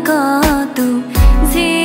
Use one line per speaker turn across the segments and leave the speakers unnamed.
高度。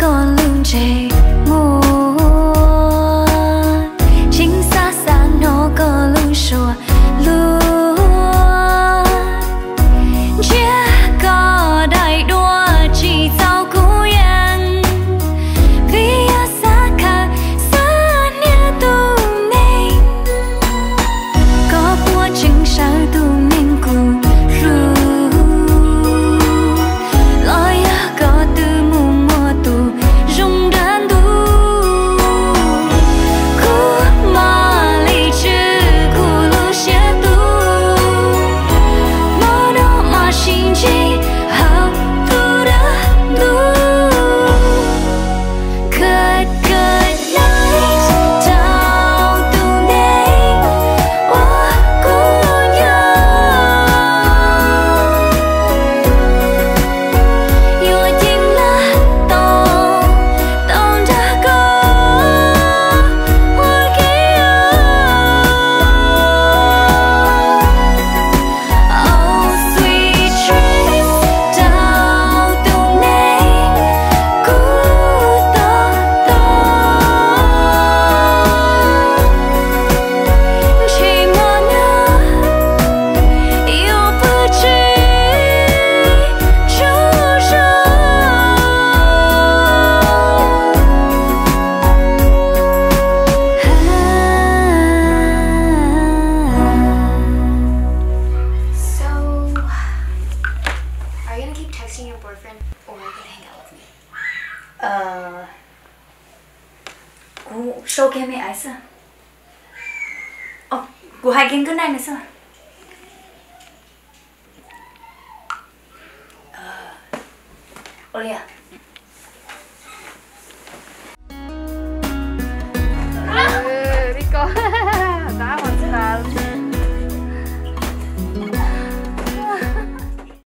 còn lưng chảy ice गुह नै ओलिया